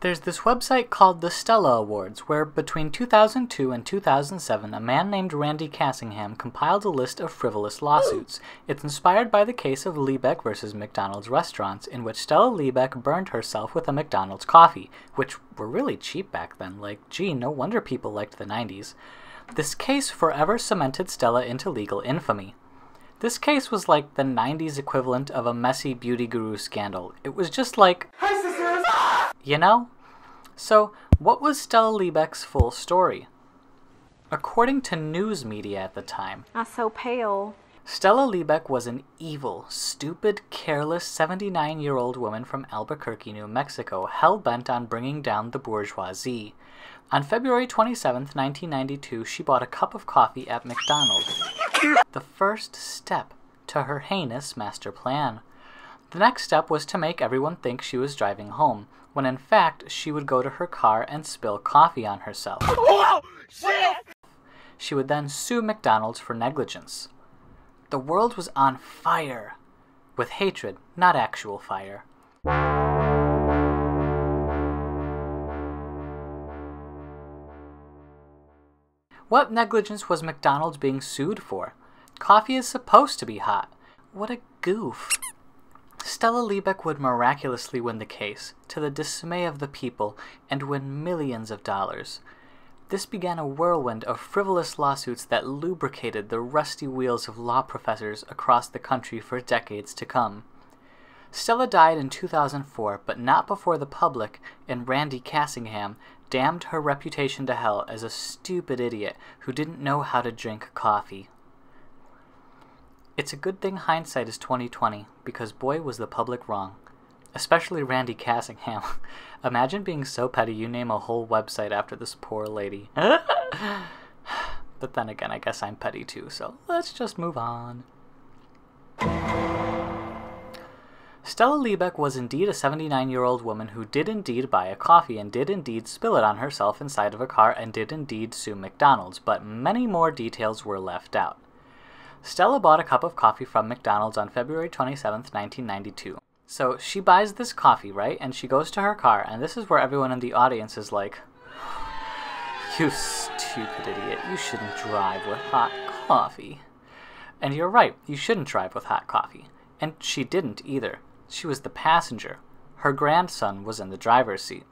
There's this website called the Stella Awards, where between 2002 and 2007, a man named Randy Cassingham compiled a list of frivolous lawsuits. It's inspired by the case of Liebeck versus McDonald's restaurants, in which Stella Liebeck burned herself with a McDonald's coffee, which were really cheap back then. Like, gee, no wonder people liked the 90s. This case forever cemented Stella into legal infamy. This case was like the 90s equivalent of a messy beauty guru scandal. It was just like, you know? So, what was Stella Liebeck's full story? According to news media at the time, I'm so pale. Stella Liebeck was an evil, stupid, careless 79 year old woman from Albuquerque, New Mexico, hell bent on bringing down the bourgeoisie. On February 27, 1992, she bought a cup of coffee at McDonald's. The first step to her heinous master plan. The next step was to make everyone think she was driving home, when in fact she would go to her car and spill coffee on herself. Oh, she would then sue McDonald's for negligence. The world was on fire. With hatred, not actual fire. What negligence was McDonald's being sued for? Coffee is supposed to be hot. What a goof. Stella Liebeck would miraculously win the case, to the dismay of the people, and win millions of dollars. This began a whirlwind of frivolous lawsuits that lubricated the rusty wheels of law professors across the country for decades to come. Stella died in 2004, but not before the public and Randy Cassingham damned her reputation to hell as a stupid idiot who didn't know how to drink coffee. It's a good thing hindsight is 2020, because boy was the public wrong. Especially Randy Cassingham. Imagine being so petty you name a whole website after this poor lady. but then again, I guess I'm petty too, so let's just move on. Stella Liebeck was indeed a 79 year old woman who did indeed buy a coffee and did indeed spill it on herself inside of a car and did indeed sue McDonald's, but many more details were left out. Stella bought a cup of coffee from McDonald's on February 27, 1992. So she buys this coffee, right? And she goes to her car, and this is where everyone in the audience is like, You stupid idiot, you shouldn't drive with hot coffee. And you're right, you shouldn't drive with hot coffee. And she didn't either. She was the passenger. Her grandson was in the driver's seat.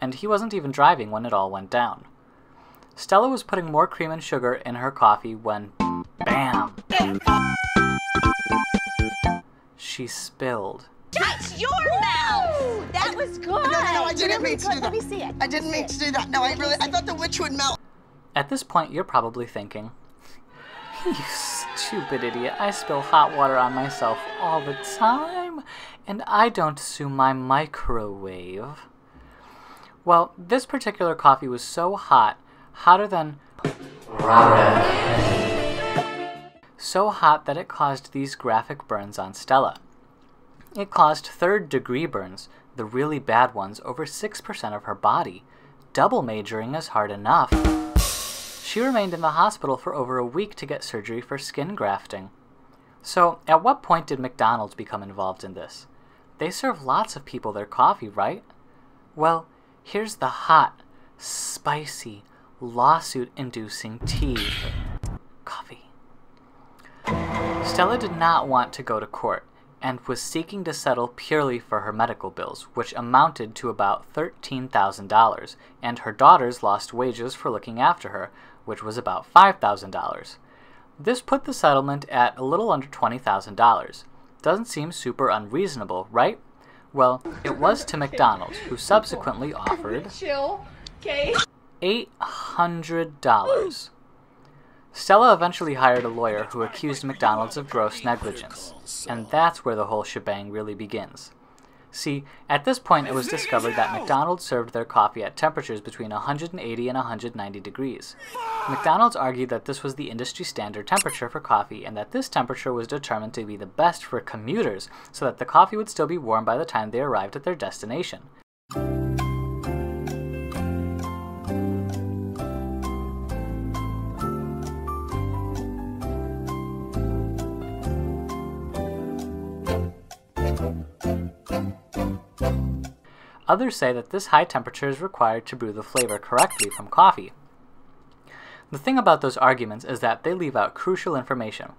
And he wasn't even driving when it all went down. Stella was putting more cream and sugar in her coffee when, bam, she spilled. Shut your mouth! That was good. No, no, no, I didn't Really mean to good. do Let that. me see it. I didn't mean to do that. No, I really, I thought the witch would melt. At this point, you're probably thinking, You stupid idiot, I spill hot water on myself all the time, and I don't sue my microwave. Well, this particular coffee was so hot, hotter than so hot that it caused these graphic burns on Stella. It caused third degree burns, the really bad ones, over 6% of her body. Double majoring is hard enough. She remained in the hospital for over a week to get surgery for skin grafting. So, at what point did McDonald's become involved in this? They serve lots of people their coffee, right? Well, here's the hot, spicy, lawsuit inducing tea. Stella did not want to go to court and was seeking to settle purely for her medical bills, which amounted to about $13,000, and her daughters lost wages for looking after her, which was about $5,000. This put the settlement at a little under $20,000. Doesn't seem super unreasonable, right? Well, it was to McDonald's, who subsequently offered Chill. Okay. $800. Stella eventually hired a lawyer who accused McDonald's of gross negligence, and that's where the whole shebang really begins. See, at this point it was discovered that McDonald's served their coffee at temperatures between 180 and 190 degrees. McDonald's argued that this was the industry standard temperature for coffee and that this temperature was determined to be the best for commuters so that the coffee would still be warm by the time they arrived at their destination. Others say that this high temperature is required to brew the flavor correctly from coffee. The thing about those arguments is that they leave out crucial information.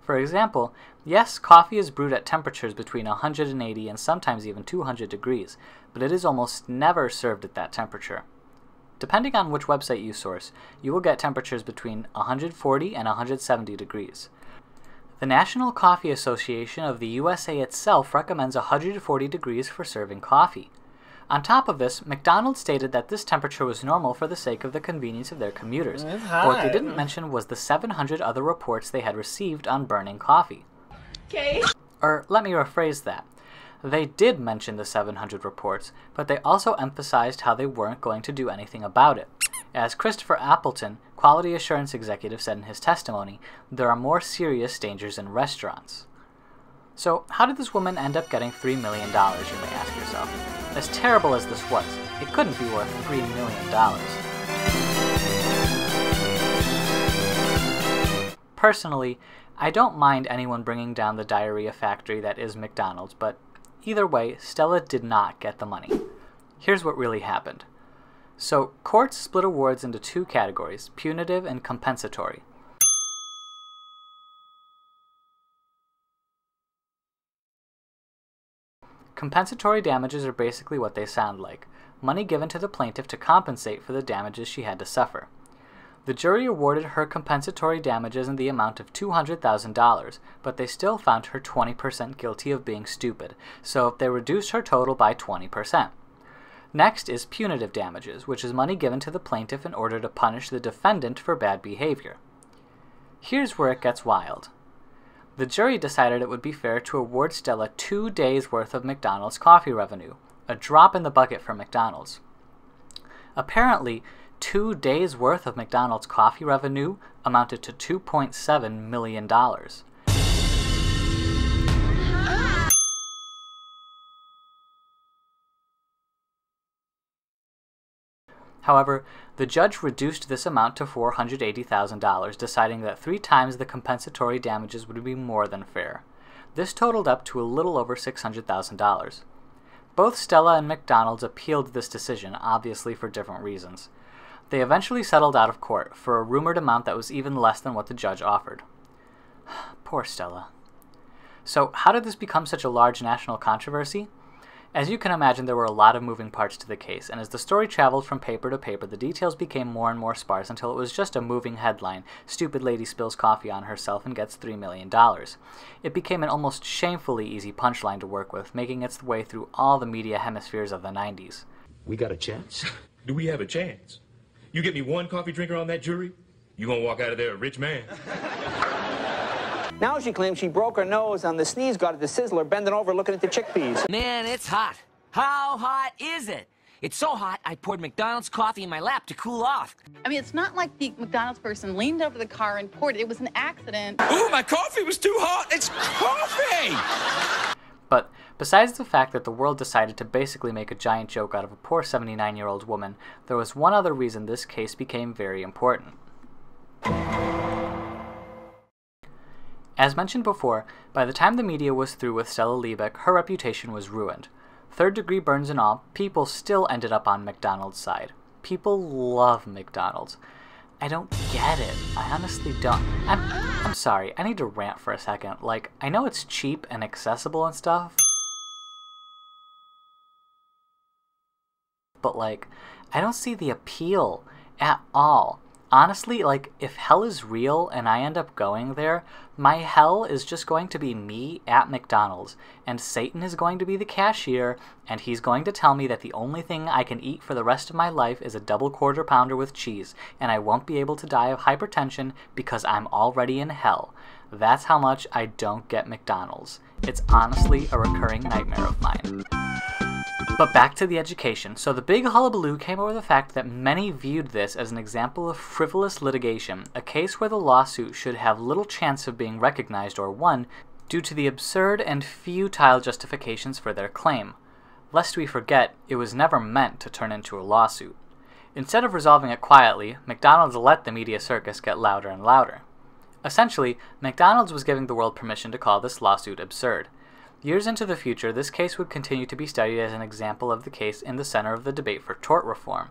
For example, yes, coffee is brewed at temperatures between 180 and sometimes even 200 degrees, but it is almost never served at that temperature. Depending on which website you source, you will get temperatures between 140 and 170 degrees. The National Coffee Association of the USA itself recommends 140 degrees for serving coffee. On top of this, McDonald's stated that this temperature was normal for the sake of the convenience of their commuters. Mm, but what they didn't mention was the 700 other reports they had received on burning coffee. Okay. Or let me rephrase that. They did mention the 700 reports, but they also emphasized how they weren't going to do anything about it. As Christopher Appleton, quality assurance executive, said in his testimony, there are more serious dangers in restaurants. So, how did this woman end up getting $3 million, you may ask yourself? As terrible as this was, it couldn't be worth $3 million. Personally, I don't mind anyone bringing down the diarrhea factory that is McDonald's, but either way, Stella did not get the money. Here's what really happened. So, courts split awards into two categories punitive and compensatory. Compensatory damages are basically what they sound like money given to the plaintiff to compensate for the damages she had to suffer. The jury awarded her compensatory damages in the amount of $200,000, but they still found her 20% guilty of being stupid, so they reduced her total by 20%. Next is punitive damages, which is money given to the plaintiff in order to punish the defendant for bad behavior. Here's where it gets wild. The jury decided it would be fair to award Stella two days' worth of McDonald's coffee revenue, a drop in the bucket for McDonald's. Apparently, two days' worth of McDonald's coffee revenue amounted to $2.7 million. However, the judge reduced this amount to $480,000, deciding that three times the compensatory damages would be more than fair. This totaled up to a little over $600,000. Both Stella and McDonald's appealed this decision, obviously for different reasons. They eventually settled out of court for a rumored amount that was even less than what the judge offered. Poor Stella. So, how did this become such a large national controversy? As you can imagine, there were a lot of moving parts to the case, and as the story traveled from paper to paper, the details became more and more sparse until it was just a moving headline Stupid Lady Spills Coffee on Herself and Gets $3 million. It became an almost shamefully easy punchline to work with, making its way through all the media hemispheres of the 90s. We got a chance? Do we have a chance? You get me one coffee drinker on that jury, you gonna walk out of there a rich man. Now she claims she broke her nose on the sneeze guard at the Sizzler, bending over looking at the chickpeas. Man, it's hot. How hot is it? It's so hot, I poured McDonald's coffee in my lap to cool off. I mean, it's not like the McDonald's person leaned over the car and poured it. It was an accident. Ooh, my coffee was too hot. It's coffee! But besides the fact that the world decided to basically make a giant joke out of a poor 79 year old woman, there was one other reason this case became very important. As mentioned before, by the time the media was through with Stella Liebeck, her reputation was ruined. Third degree burns and all, people still ended up on McDonald's side. People love McDonald's. I don't get it. I honestly don't. I'm, I'm sorry, I need to rant for a second. Like, I know it's cheap and accessible and stuff. But, like, I don't see the appeal at all. Honestly, like, if hell is real and I end up going there, my hell is just going to be me at McDonald's, and Satan is going to be the cashier, and he's going to tell me that the only thing I can eat for the rest of my life is a double quarter pounder with cheese, and I won't be able to die of hypertension because I'm already in hell. That's how much I don't get McDonald's. It's honestly a recurring nightmare of mine. But back to the education. So the big hullabaloo came over the fact that many viewed this as an example of frivolous litigation, a case where the lawsuit should have little chance of being recognized or won due to the absurd and futile justifications for their claim. Lest we forget, it was never meant to turn into a lawsuit. Instead of resolving it quietly, McDonald's let the media circus get louder and louder. Essentially, McDonald's was giving the world permission to call this lawsuit absurd. Years into the future, this case would continue to be studied as an example of the case in the center of the debate for tort reform.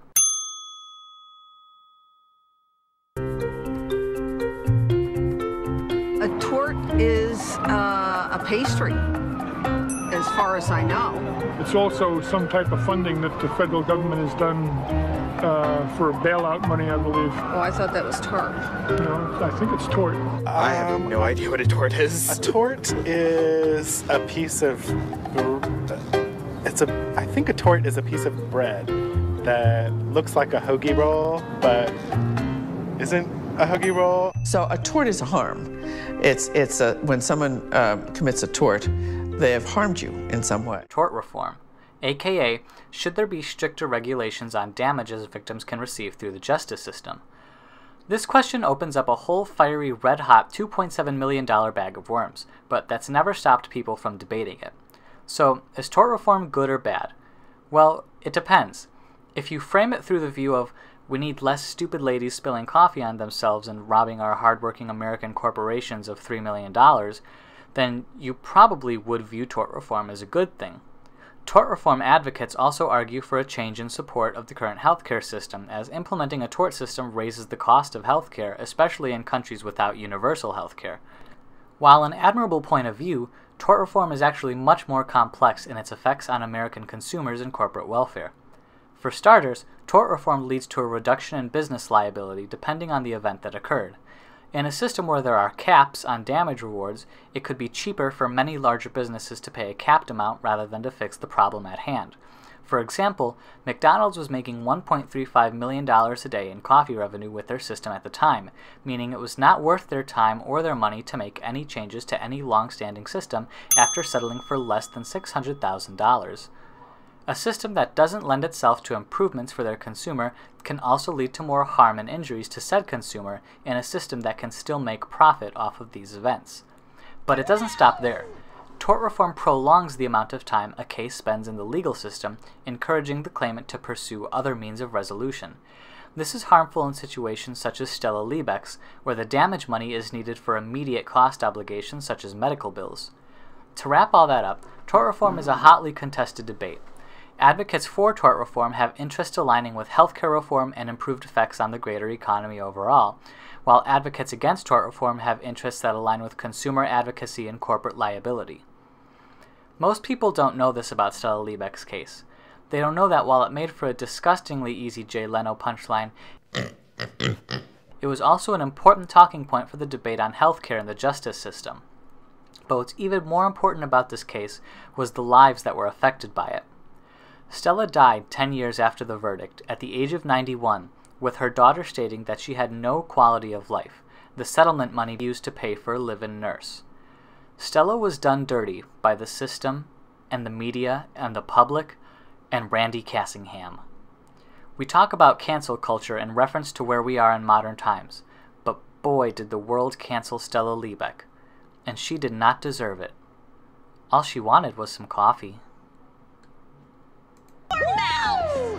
A tort is uh, a pastry, as far as I know. It's also some type of funding that the federal government has done uh, for bailout money, I believe. Oh, I thought that was tort. No, I think it's tort. I have no idea what a tort is. A tort is a piece of. It's a. I think a tort is a piece of bread that looks like a hoagie roll, but isn't a hoagie roll. So a tort is a harm. It's it's a, when someone uh, commits a tort, they have harmed you in some way. Tort reform, aka should there be stricter regulations on damages victims can receive through the justice system? This question opens up a whole fiery, red hot $2.7 million bag of worms, but that's never stopped people from debating it. So, is tort reform good or bad? Well, it depends. If you frame it through the view of we need less stupid ladies spilling coffee on themselves and robbing our hardworking American corporations of $3 million, then you probably would view tort reform as a good thing. Tort reform advocates also argue for a change in support of the current healthcare system, as implementing a tort system raises the cost of healthcare, especially in countries without universal healthcare. While an admirable point of view, tort reform is actually much more complex in its effects on American consumers and corporate welfare. For starters, tort reform leads to a reduction in business liability depending on the event that occurred. In a system where there are caps on damage rewards, it could be cheaper for many larger businesses to pay a capped amount rather than to fix the problem at hand. For example, McDonald's was making $1.35 million a day in coffee revenue with their system at the time, meaning it was not worth their time or their money to make any changes to any long standing system after settling for less than $600,000. A system that doesn't lend itself to improvements for their consumer can also lead to more harm and injuries to said consumer in a system that can still make profit off of these events. But it doesn't stop there. Tort reform prolongs the amount of time a case spends in the legal system, encouraging the claimant to pursue other means of resolution. This is harmful in situations such as Stella Liebeck's, where the damage money is needed for immediate cost obligations such as medical bills. To wrap all that up, tort reform is a hotly contested debate. Advocates for tort reform have interests aligning with healthcare reform and improved effects on the greater economy overall, while advocates against tort reform have interests that align with consumer advocacy and corporate liability. Most people don't know this about Stella Liebeck's case. They don't know that while it made for a disgustingly easy Jay Leno punchline, it was also an important talking point for the debate on healthcare and the justice system. But what's even more important about this case was the lives that were affected by it. Stella died 10 years after the verdict, at the age of 91, with her daughter stating that she had no quality of life, the settlement money used to pay for a live in nurse. Stella was done dirty by the system and the media and the public and Randy Cassingham. We talk about cancel culture in reference to where we are in modern times, but boy did the world cancel Stella Liebeck, and she did not deserve it. All she wanted was some coffee.